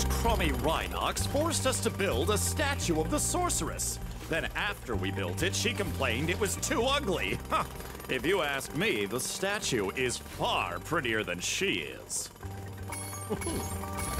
those crummy Rhynocs forced us to build a statue of the sorceress. Then after we built it, she complained it was too ugly. Huh. If you ask me, the statue is far prettier than she is.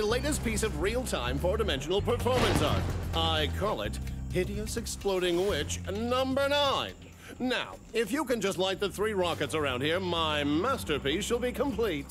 my latest piece of real-time four-dimensional performance art. I call it Hideous Exploding Witch number nine. Now, if you can just light the three rockets around here, my masterpiece shall be complete.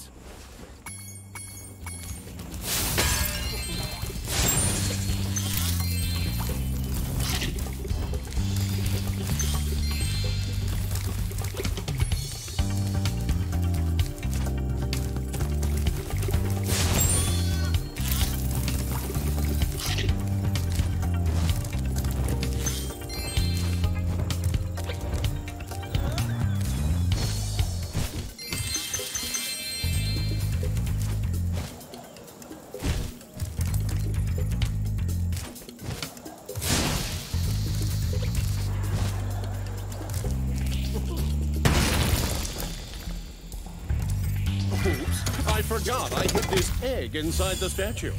Forgot I hid this egg inside the statue.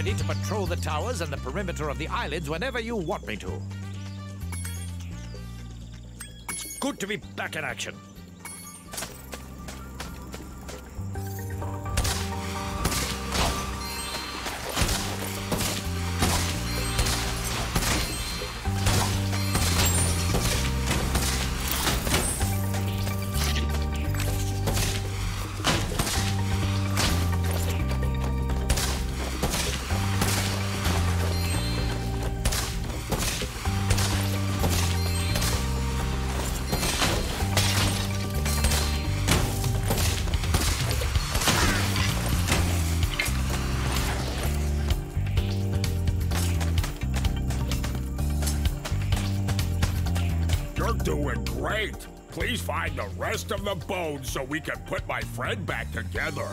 Ready to patrol the towers and the perimeter of the islands whenever you want me to. It's good to be back in action. Doing great. Please find the rest of the bones so we can put my friend back together.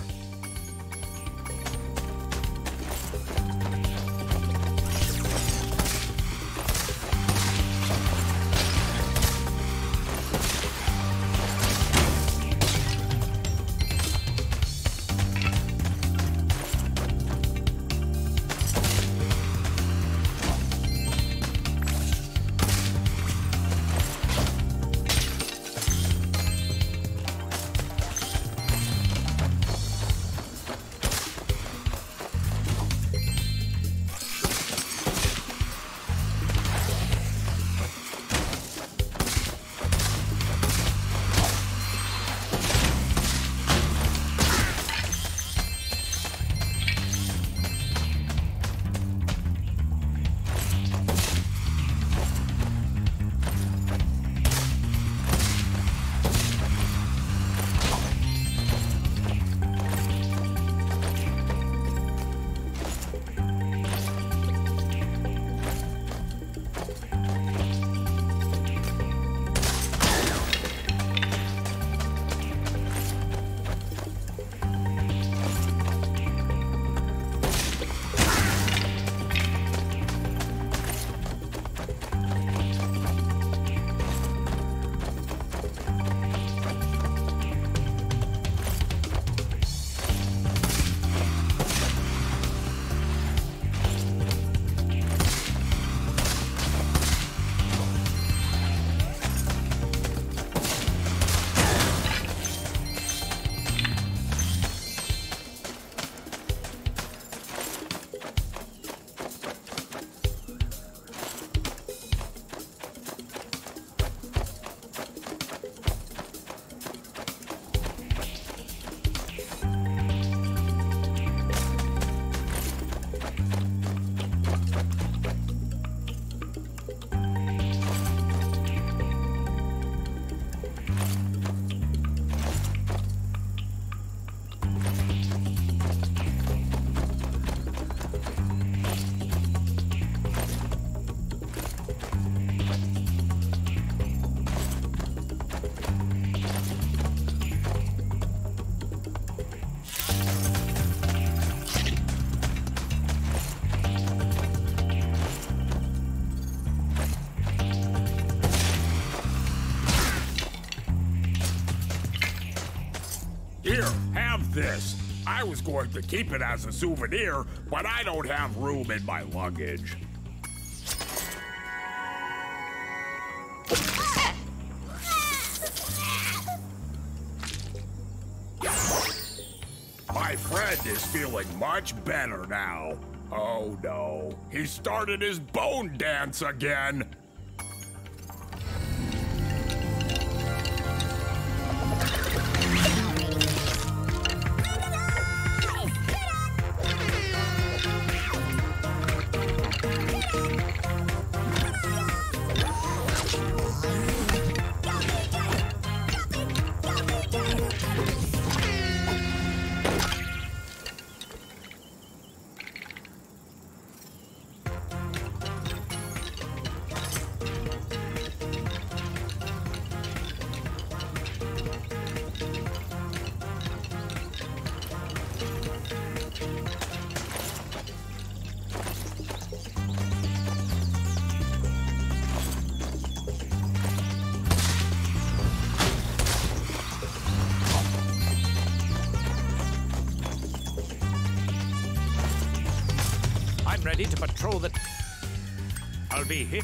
This. I was going to keep it as a souvenir, but I don't have room in my luggage. My friend is feeling much better now. Oh no, he started his bone dance again. Be.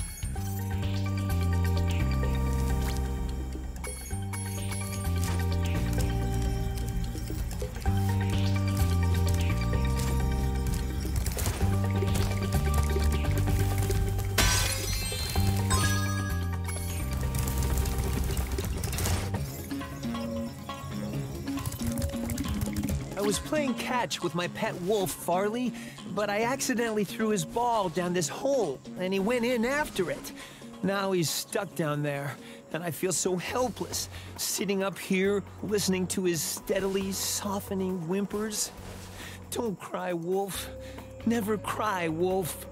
I was playing catch with my pet wolf, Farley, but I accidentally threw his ball down this hole, and he went in after it. Now he's stuck down there, and I feel so helpless, sitting up here, listening to his steadily softening whimpers. Don't cry, Wolf. Never cry, Wolf.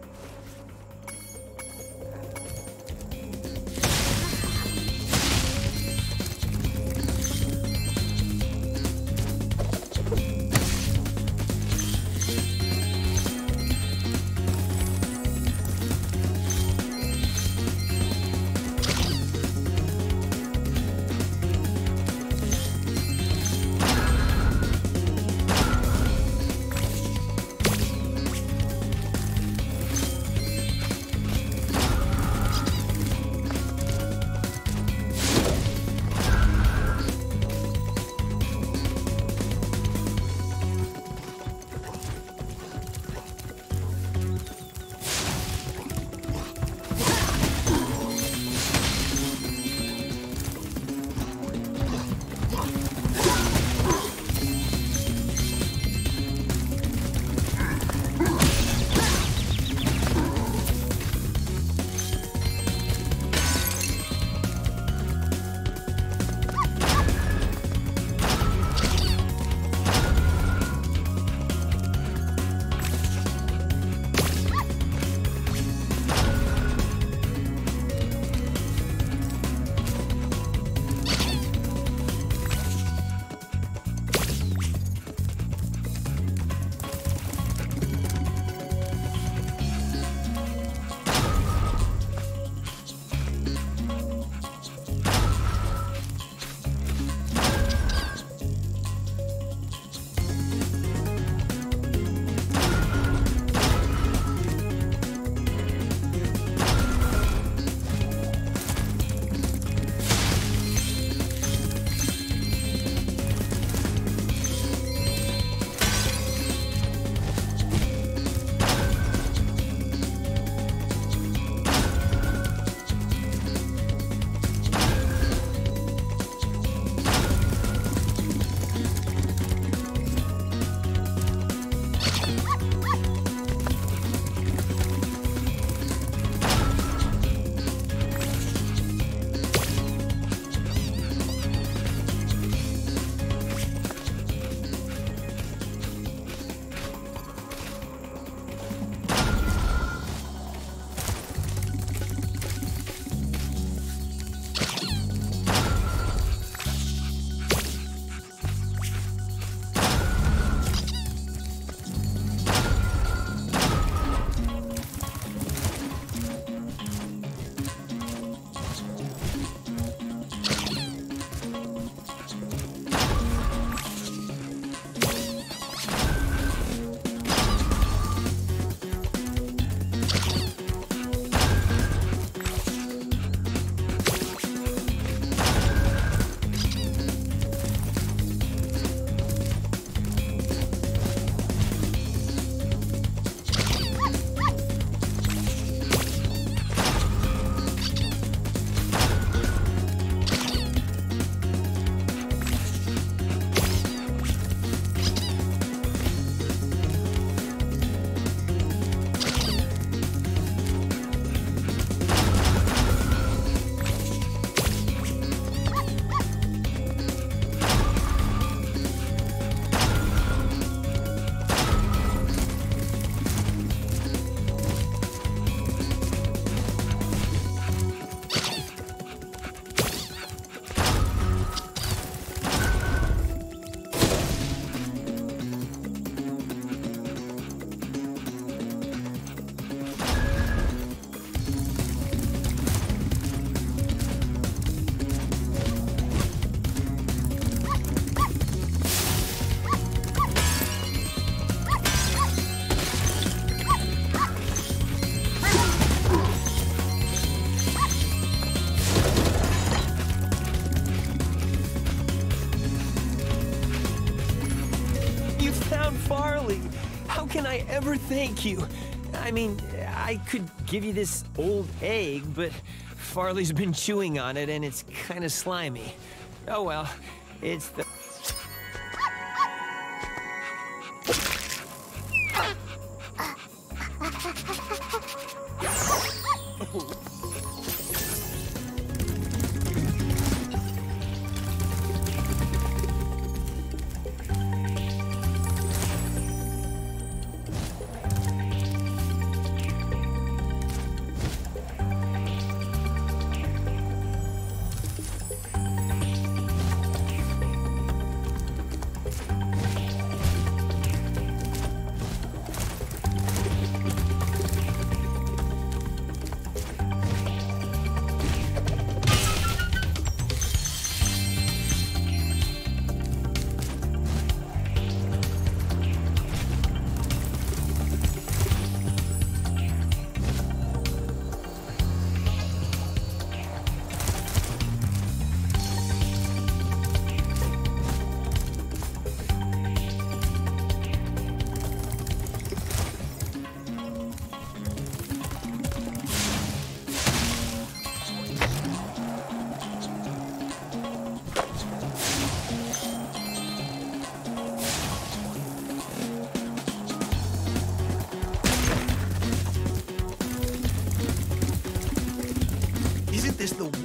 Thank you? I mean, I could give you this old egg, but Farley's been chewing on it and it's kind of slimy. Oh well, it's the.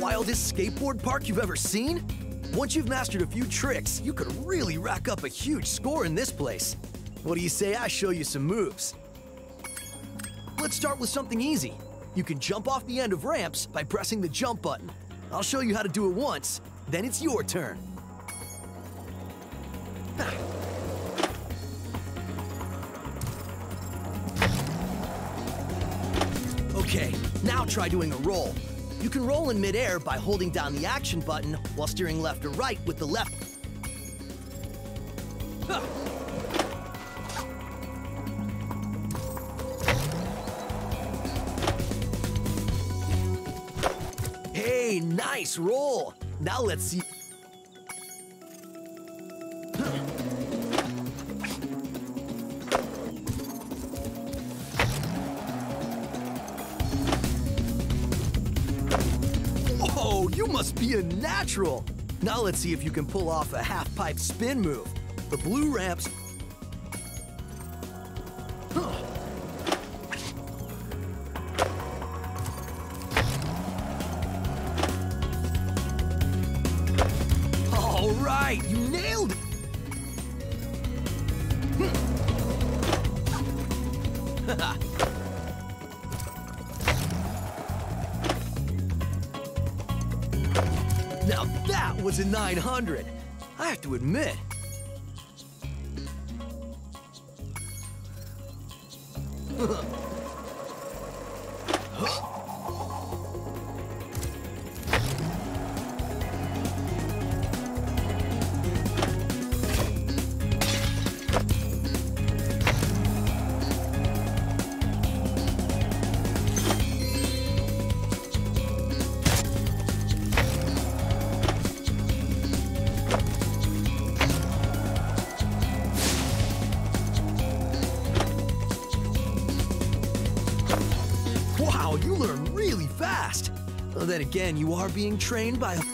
Wildest skateboard park you've ever seen? Once you've mastered a few tricks, you could really rack up a huge score in this place. What do you say I show you some moves? Let's start with something easy. You can jump off the end of ramps by pressing the jump button. I'll show you how to do it once, then it's your turn. Okay, now try doing a roll. You can roll in midair by holding down the action button while steering left or right with the left. Huh. Hey, nice roll. Now let's see. Be a natural. Now let's see if you can pull off a half pipe spin move. The blue ramps. 900. I have to admit. then again, you are being trained by.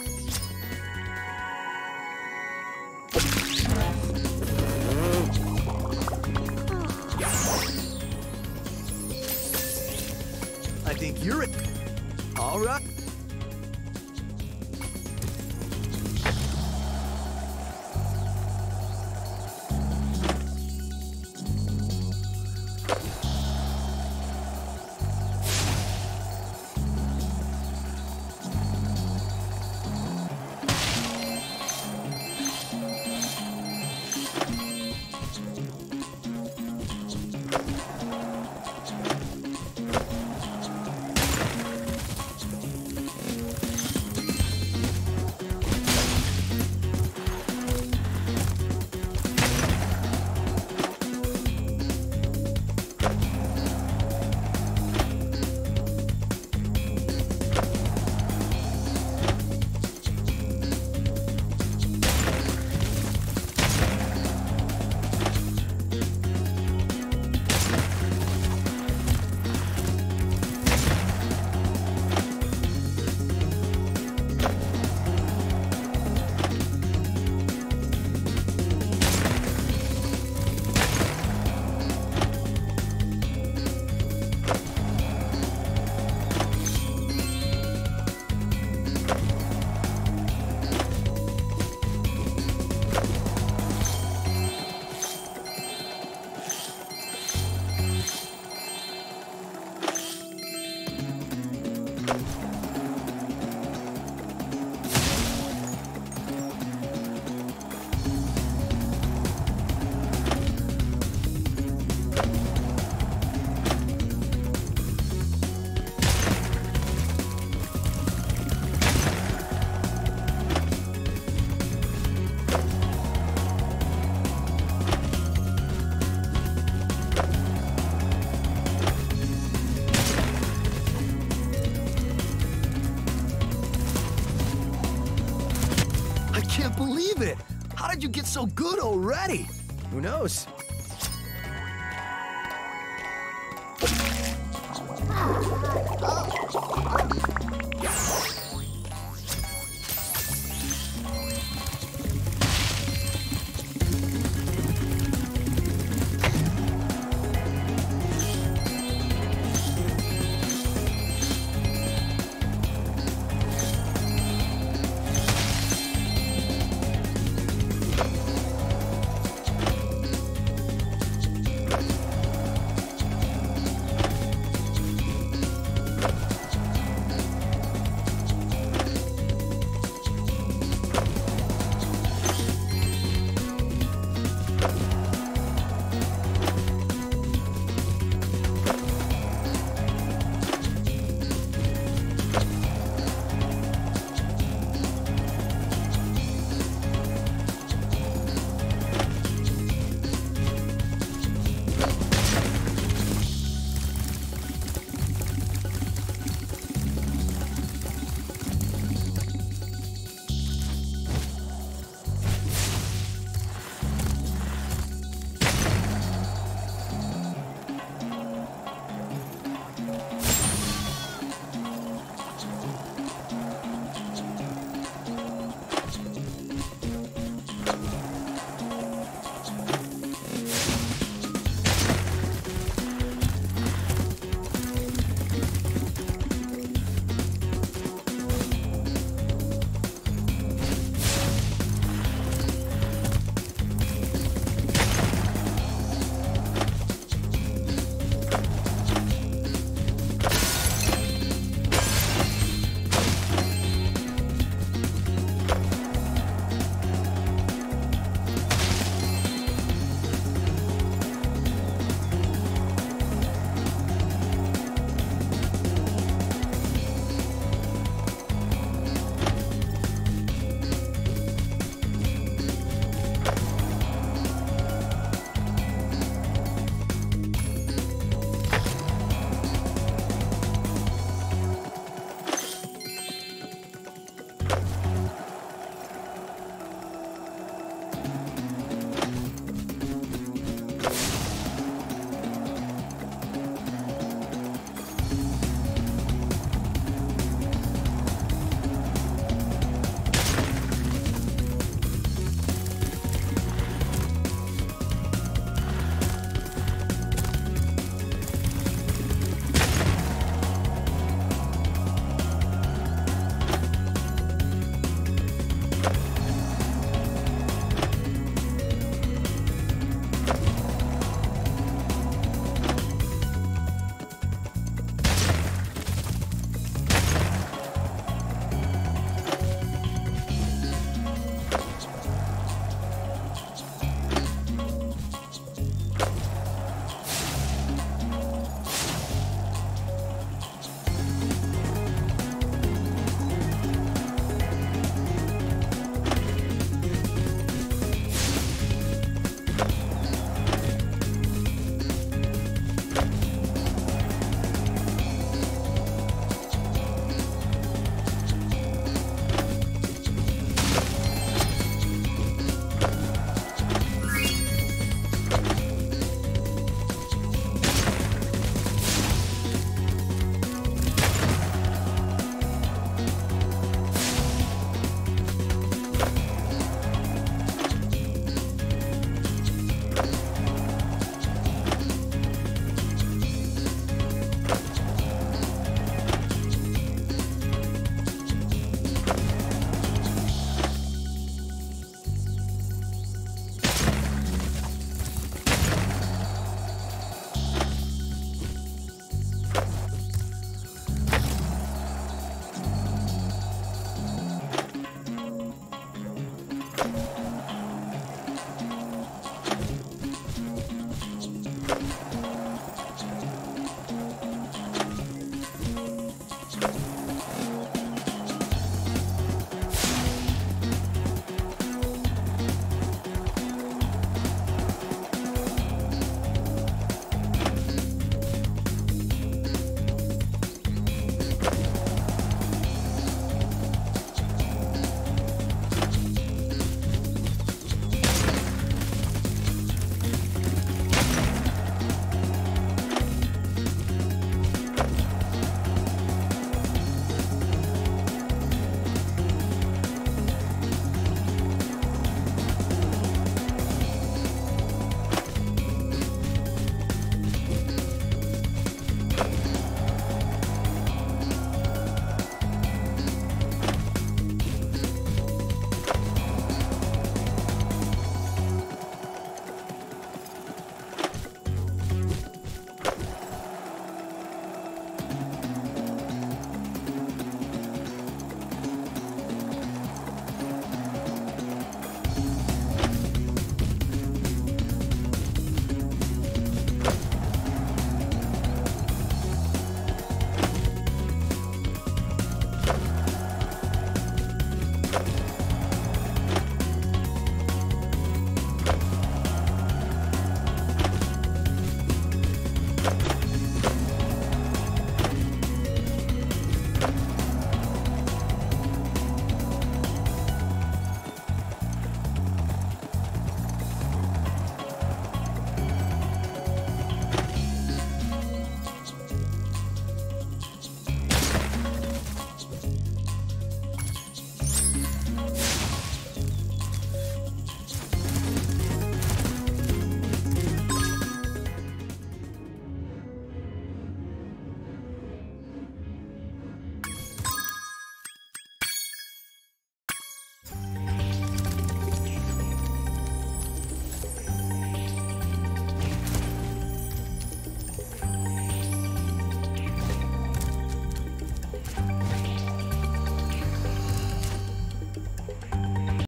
You get so good already? Who knows?